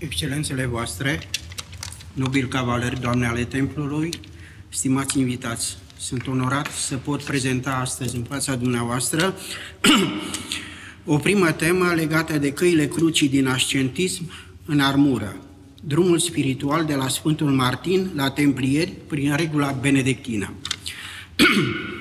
Excelențele voastre, nobil cavaleri, doamne ale templului, stimați invitați, sunt onorat să pot prezenta astăzi în fața dumneavoastră o primă temă legată de căile crucii din ascentism în armură, drumul spiritual de la Sfântul Martin la templieri prin regula benedictină.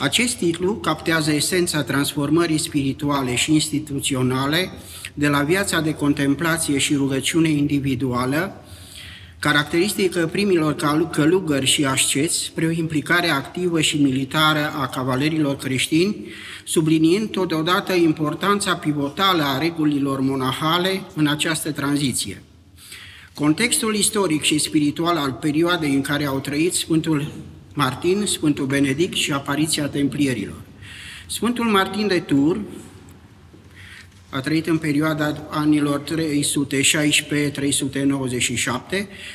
Acest titlu captează esența transformării spirituale și instituționale de la viața de contemplație și rugăciune individuală, caracteristică primilor călugări și asceți, spre o implicare activă și militară a cavalerilor creștini, subliniind totodată importanța pivotală a regulilor monahale în această tranziție. Contextul istoric și spiritual al perioadei în care au trăit Sfântul Martin, Sfântul Benedict și apariția templierilor. Sfântul Martin de Tur a trăit în perioada anilor 316-397,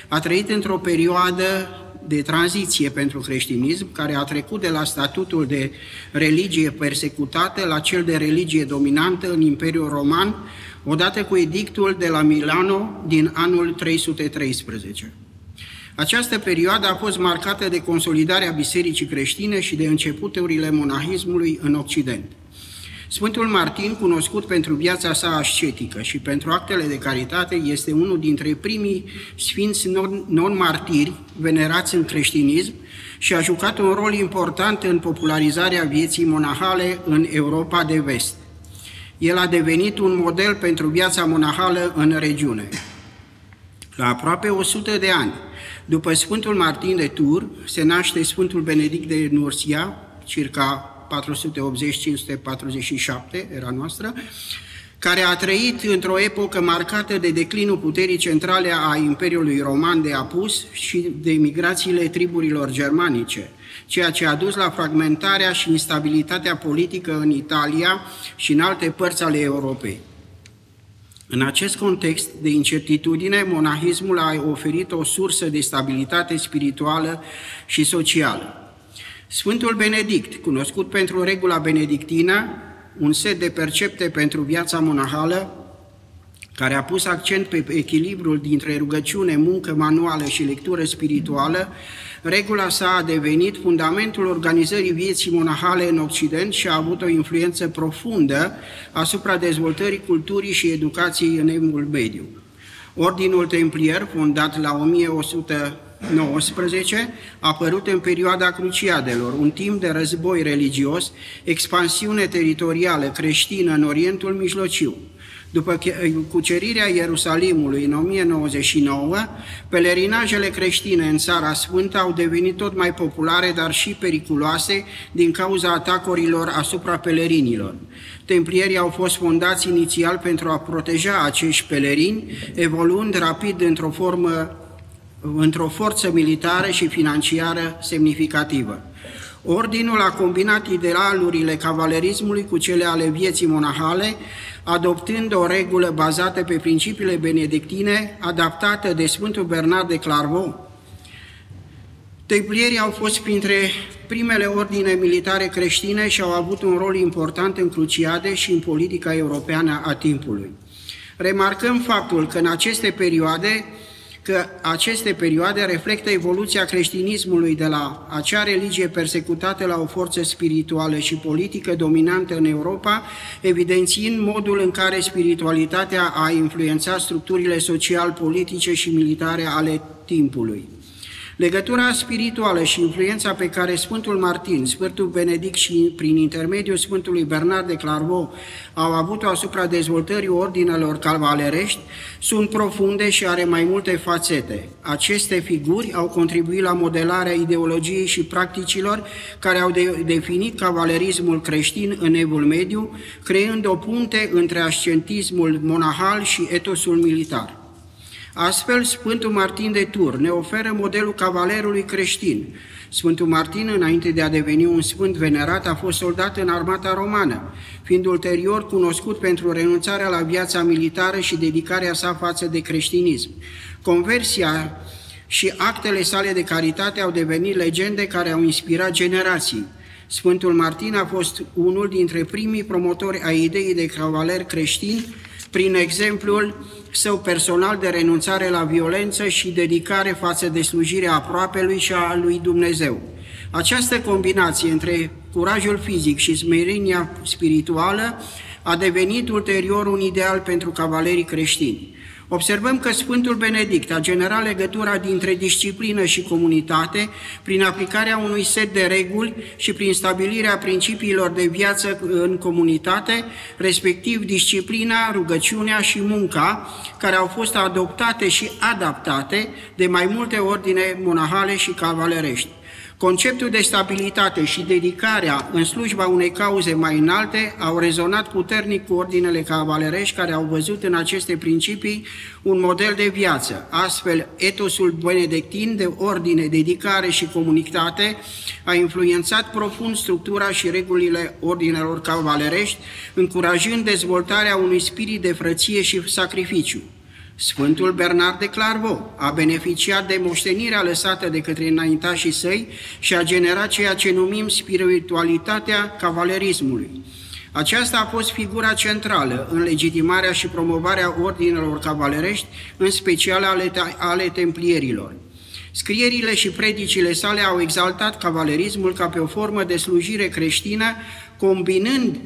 a trăit într-o perioadă de tranziție pentru creștinism, care a trecut de la statutul de religie persecutată la cel de religie dominantă în Imperiul Roman, odată cu edictul de la Milano din anul 313. Această perioadă a fost marcată de consolidarea bisericii creștine și de începuturile monahismului în Occident. Sfântul Martin, cunoscut pentru viața sa ascetică și pentru actele de caritate, este unul dintre primii sfinți non-martiri venerați în creștinism și a jucat un rol important în popularizarea vieții monahale în Europa de vest. El a devenit un model pentru viața monahală în regiune. La aproape 100 de ani, după Sfântul Martin de Tur, se naște Sfântul Benedict de Nursia, circa 480-547, era noastră, care a trăit într-o epocă marcată de declinul puterii centrale a Imperiului Roman de apus și de migrațiile triburilor germanice, ceea ce a dus la fragmentarea și instabilitatea politică în Italia și în alte părți ale Europei. În acest context de incertitudine, monahismul a oferit o sursă de stabilitate spirituală și socială. Sfântul Benedict, cunoscut pentru regula benedictină, un set de percepte pentru viața monahală, care a pus accent pe echilibrul dintre rugăciune, muncă manuală și lectură spirituală, regula sa a devenit fundamentul organizării vieții monahale în Occident și a avut o influență profundă asupra dezvoltării culturii și educației în evul mediu. Ordinul templier, fondat la 1100 19, apărut în perioada Cruciadelor, un timp de război religios, expansiune teritorială creștină în Orientul Mijlociu. După cucerirea Ierusalimului în 1099, pelerinajele creștine în Țara Sfântă au devenit tot mai populare, dar și periculoase din cauza atacurilor asupra pelerinilor. Templierii au fost fondați inițial pentru a proteja acești pelerini, evoluând rapid într-o formă într-o forță militară și financiară semnificativă. Ordinul a combinat idealurile cavalerismului cu cele ale vieții monahale, adoptând o regulă bazată pe principiile benedictine, adaptată de Sfântul Bernard de Clairvaux. Templierii au fost printre primele ordine militare creștine și au avut un rol important în cruciade și în politica europeană a timpului. Remarcăm faptul că în aceste perioade că aceste perioade reflectă evoluția creștinismului de la acea religie persecutată la o forță spirituală și politică dominantă în Europa, evidențiind modul în care spiritualitatea a influențat structurile social-politice și militare ale timpului. Legătura spirituală și influența pe care Sfântul Martin, Sfântul Benedict și prin intermediul Sfântului Bernard de Clairvaux au avut-o asupra dezvoltării ordinelor calvalerești sunt profunde și are mai multe fațete. Aceste figuri au contribuit la modelarea ideologiei și practicilor care au de- definit cavalerismul creștin în evul mediu, creând o punte între ascentismul monahal și etosul militar. Astfel, Sfântul Martin de Tur ne oferă modelul cavalerului creștin. Sfântul Martin, înainte de a deveni un sfânt venerat, a fost soldat în armata romană, fiind ulterior cunoscut pentru renunțarea la viața militară și dedicarea sa față de creștinism. Conversia și actele sale de caritate au devenit legende care au inspirat generații. Sfântul Martin a fost unul dintre primii promotori ai ideii de cavaler creștin prin exemplul său personal de renunțare la violență și dedicare față de slujirea aproapelui și a lui Dumnezeu. Această combinație între curajul fizic și smerenia spirituală a devenit ulterior un ideal pentru cavalerii creștini. Observăm că Sfântul Benedict a generat legătura dintre disciplină și comunitate prin aplicarea unui set de reguli și prin stabilirea principiilor de viață în comunitate, respectiv disciplina, rugăciunea și munca, care au fost adoptate și adaptate de mai multe ordine monahale și cavalerești. Conceptul de stabilitate și dedicarea în slujba unei cauze mai înalte au rezonat puternic cu ordinele cavalerești care au văzut în aceste principii un model de viață. Astfel, etosul benedictin de ordine, dedicare și comunitate a influențat profund structura și regulile ordinelor cavalerești, încurajând dezvoltarea unui spirit de frăție și sacrificiu. Sfântul Bernard de Clairvaux a beneficiat de moștenirea lăsată de către înaintașii săi și a generat ceea ce numim spiritualitatea cavalerismului. Aceasta a fost figura centrală în legitimarea și promovarea ordinelor cavalerești, în special ale, ale templierilor. Scrierile și predicile sale au exaltat cavalerismul ca pe o formă de slujire creștină, combinând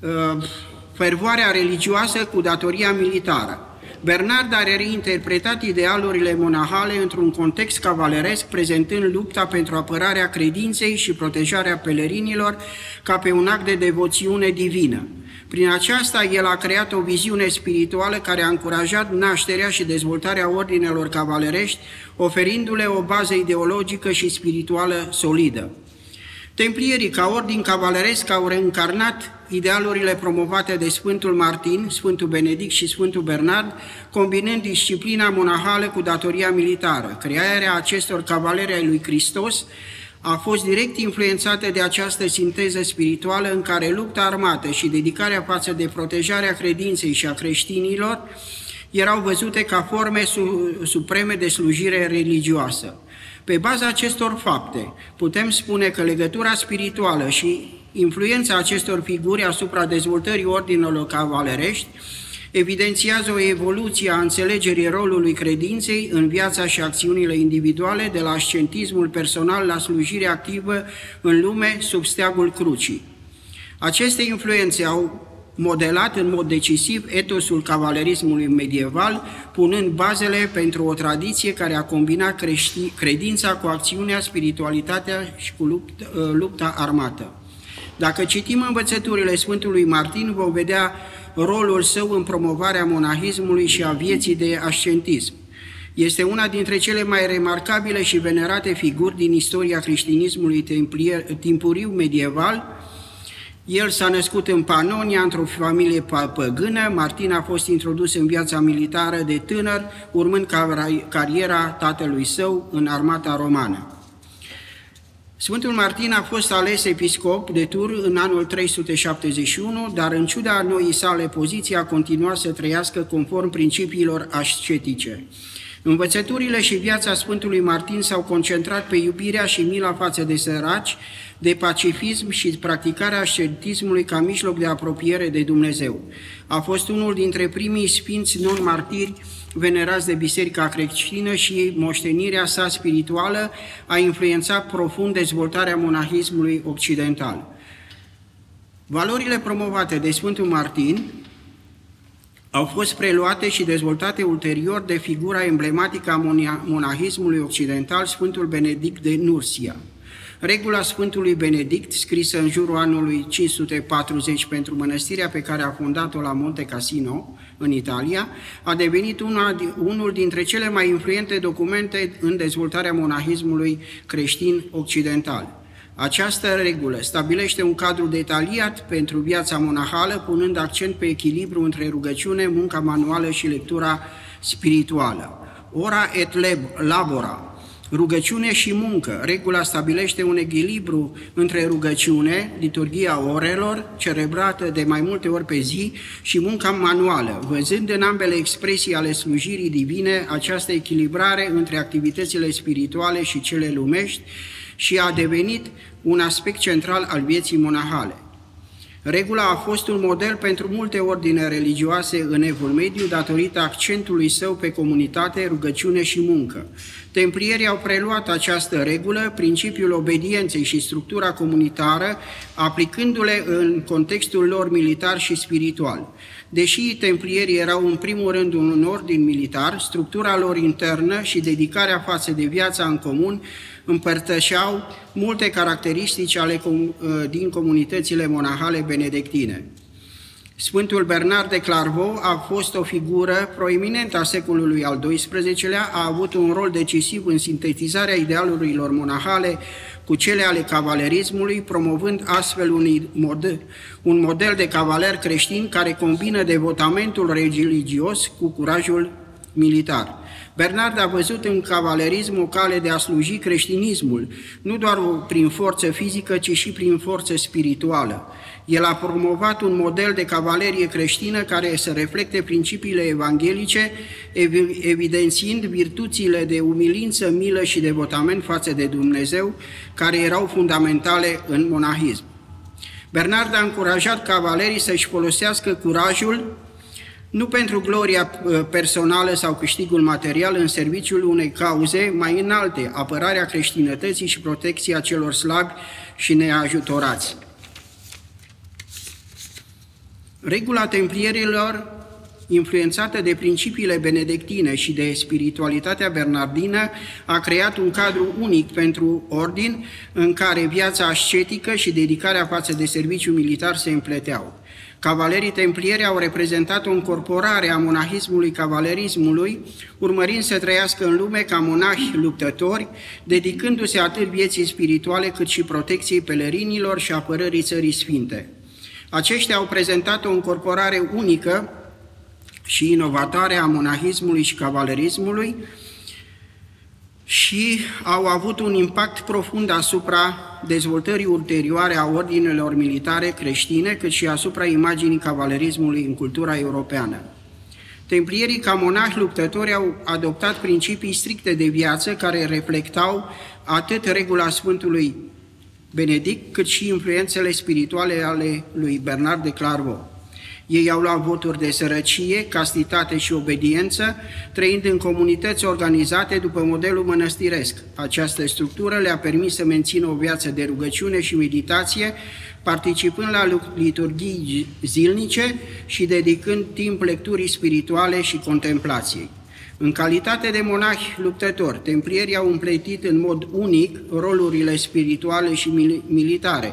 uh, fervoarea religioasă cu datoria militară. Bernard a reinterpretat idealurile monahale într-un context cavaleresc, prezentând lupta pentru apărarea credinței și protejarea pelerinilor ca pe un act de devoțiune divină. Prin aceasta, el a creat o viziune spirituală care a încurajat nașterea și dezvoltarea ordinelor cavalerești, oferindu-le o bază ideologică și spirituală solidă. Templierii, ca ordin cavaleresc, au reîncarnat idealurile promovate de Sfântul Martin, Sfântul Benedict și Sfântul Bernard, combinând disciplina monahală cu datoria militară. Crearea acestor cavaleri ai lui Hristos a fost direct influențată de această sinteză spirituală în care lupta armată și dedicarea față de protejarea credinței și a creștinilor erau văzute ca forme supreme de slujire religioasă. Pe baza acestor fapte, putem spune că legătura spirituală și influența acestor figuri asupra dezvoltării ordinelor cavalerești evidențiază o evoluție a înțelegerii rolului credinței în viața și acțiunile individuale, de la ascentismul personal la slujire activă în lume sub steagul crucii. Aceste influențe au modelat în mod decisiv etosul cavalerismului medieval, punând bazele pentru o tradiție care a combinat crești, credința cu acțiunea, spiritualitatea și cu lupta, ă, lupta armată. Dacă citim învățăturile Sfântului Martin, vom vedea rolul său în promovarea monahismului și a vieții de ascentism. Este una dintre cele mai remarcabile și venerate figuri din istoria creștinismului timpuriu medieval, el s-a născut în Panonia, într-o familie păgână. Martin a fost introdus în viața militară de tânăr, urmând cariera tatălui său în armata romană. Sfântul Martin a fost ales episcop de Tur în anul 371, dar în ciuda noii sale poziții a continuat să trăiască conform principiilor ascetice. Învățăturile și viața Sfântului Martin s-au concentrat pe iubirea și mila față de săraci, de pacifism și practicarea ascetismului ca mijloc de apropiere de Dumnezeu. A fost unul dintre primii sfinți non-martiri venerați de Biserica creștină și moștenirea sa spirituală a influențat profund dezvoltarea monahismului occidental. Valorile promovate de Sfântul Martin au fost preluate și dezvoltate ulterior de figura emblematică a monahismului occidental, Sfântul Benedict de Nursia. Regula Sfântului Benedict, scrisă în jurul anului 540 pentru mănăstirea pe care a fondat-o la Monte Cassino, în Italia, a devenit una, unul dintre cele mai influente documente în dezvoltarea monahismului creștin occidental. Această regulă stabilește un cadru detaliat pentru viața monahală, punând accent pe echilibru între rugăciune, munca manuală și lectura spirituală. Ora et leb, labora, Rugăciune și muncă. Regula stabilește un echilibru între rugăciune, liturgia orelor, cerebrată de mai multe ori pe zi, și munca manuală, văzând în ambele expresii ale slujirii divine această echilibrare între activitățile spirituale și cele lumești și a devenit un aspect central al vieții monahale. Regula a fost un model pentru multe ordine religioase în Evul Mediu datorită accentului său pe comunitate, rugăciune și muncă. Templierii au preluat această regulă, principiul obedienței și structura comunitară, aplicându-le în contextul lor militar și spiritual. Deși templierii erau în primul rând un ordin militar, structura lor internă și dedicarea față de viața în comun împărtășeau multe caracteristici ale, ă, din comunitățile monahale benedictine. Sfântul Bernard de Clairvaux a fost o figură proeminentă a secolului al XII-lea, a avut un rol decisiv în sintetizarea idealurilor monahale cu cele ale cavalerismului, promovând astfel un model, un model de cavaler creștin care combină devotamentul religios cu curajul militar. Bernard a văzut în cavalerism o cale de a sluji creștinismul, nu doar prin forță fizică, ci și prin forță spirituală. El a promovat un model de cavalerie creștină care să reflecte principiile evanghelice, evidențiind virtuțile de umilință, milă și devotament față de Dumnezeu, care erau fundamentale în monahism. Bernard a încurajat cavalerii să-și folosească curajul nu pentru gloria uh, personală sau câștigul material în serviciul unei cauze mai înalte, apărarea creștinătății și protecția celor slabi și neajutorați. Regula templierilor, influențată de principiile benedictine și de spiritualitatea bernardină, a creat un cadru unic pentru ordin în care viața ascetică și dedicarea față de serviciu militar se împleteau. Cavalerii templieri au reprezentat o încorporare a monahismului cavalerismului, urmărind să trăiască în lume ca monahi luptători, dedicându-se atât vieții spirituale cât și protecției pelerinilor și apărării țării sfinte. Aceștia au prezentat o încorporare unică și inovatoare a monahismului și cavalerismului și au avut un impact profund asupra dezvoltării ulterioare a ordinelor militare creștine, cât și asupra imaginii cavalerismului în cultura europeană. Templierii ca monahi luptători au adoptat principii stricte de viață care reflectau atât regula Sfântului Benedict, cât și influențele spirituale ale lui Bernard de Clairvaux. Ei au luat voturi de sărăcie, castitate și obediență, trăind în comunități organizate după modelul mănăstiresc. Această structură le-a permis să mențină o viață de rugăciune și meditație, participând la liturghii zilnice și dedicând timp lecturii spirituale și contemplației. În calitate de monahi luptători, templierii au împletit în mod unic rolurile spirituale și militare.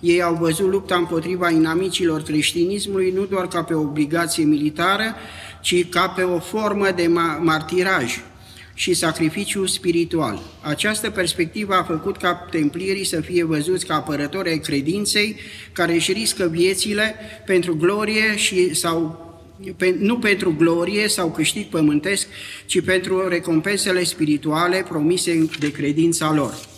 Ei au văzut lupta împotriva inamicilor creștinismului nu doar ca pe o obligație militară, ci ca pe o formă de martiraj și sacrificiu spiritual. Această perspectivă a făcut ca templierii să fie văzuți ca apărători ai credinței, care își riscă viețile pentru glorie și sau nu pentru glorie sau câștig pământesc, ci pentru recompensele spirituale promise de credința lor.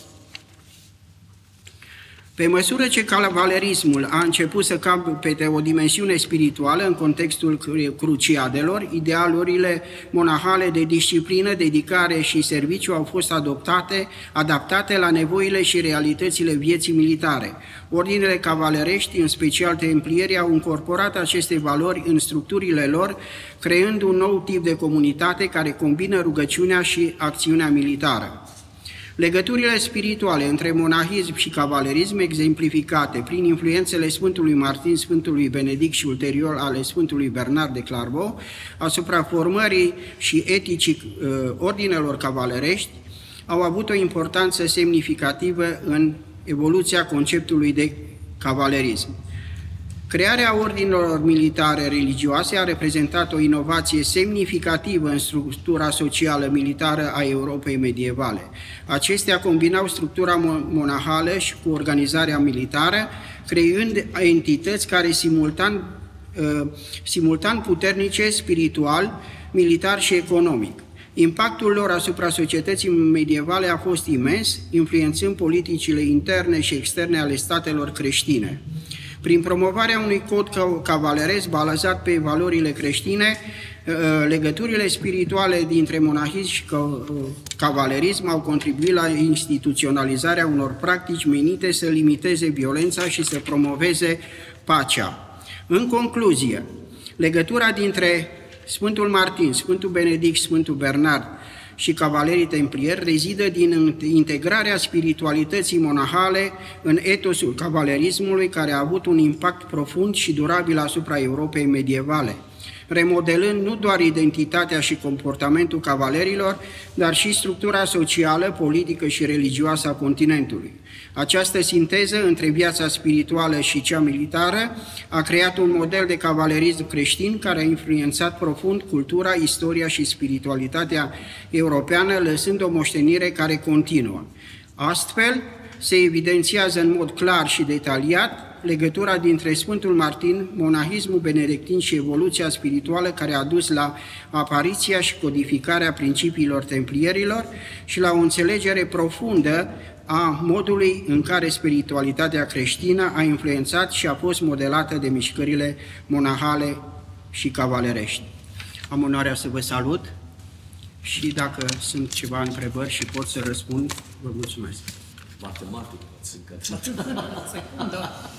Pe măsură ce cavalerismul a început să capete o dimensiune spirituală în contextul cruciadelor, idealurile monahale de disciplină, dedicare și serviciu au fost adoptate, adaptate la nevoile și realitățile vieții militare. Ordinele cavalerești, în special templierii, au incorporat aceste valori în structurile lor, creând un nou tip de comunitate care combină rugăciunea și acțiunea militară. Legăturile spirituale între monahism și cavalerism, exemplificate prin influențele Sfântului Martin, Sfântului Benedict și ulterior ale Sfântului Bernard de Clairvaux, asupra formării și eticii uh, ordinelor cavalerești, au avut o importanță semnificativă în evoluția conceptului de cavalerism. Crearea ordinelor militare religioase a reprezentat o inovație semnificativă în structura socială militară a Europei medievale. Acestea combinau structura monahală și cu organizarea militară, creând entități care simultan, uh, simultan puternice spiritual, militar și economic. Impactul lor asupra societății medievale a fost imens, influențând politicile interne și externe ale statelor creștine. Prin promovarea unui cod cavaleresc bazat pe valorile creștine, ă, ă, legăturile spirituale dintre monahism și ă, cavalerism au contribuit la instituționalizarea unor practici menite să limiteze violența și să promoveze pacea. În concluzie, legătura dintre Sfântul Martin, Sfântul Benedict, Sfântul Bernard și cavalerii templieri rezidă din integrarea spiritualității monahale în etosul cavalerismului care a avut un impact profund și durabil asupra Europei medievale – remodelând nu doar identitatea și comportamentul cavalerilor, dar și structura socială, politică și religioasă a continentului. Această sinteză între viața spirituală și cea militară a creat un model de cavalerism creștin care a influențat profund cultura, istoria și spiritualitatea europeană, lăsând o moștenire care continuă. Astfel, se evidențiază în mod clar și detaliat legătura dintre Sfântul Martin, monahismul benedictin și evoluția spirituală care a dus la apariția și codificarea principiilor templierilor și la o înțelegere profundă a modului în care spiritualitatea creștină a influențat și a fost modelată de mișcările monahale și cavalerești. Am onoarea să vă salut și dacă sunt ceva întrebări și pot să răspund, vă mulțumesc. matemática desencantada.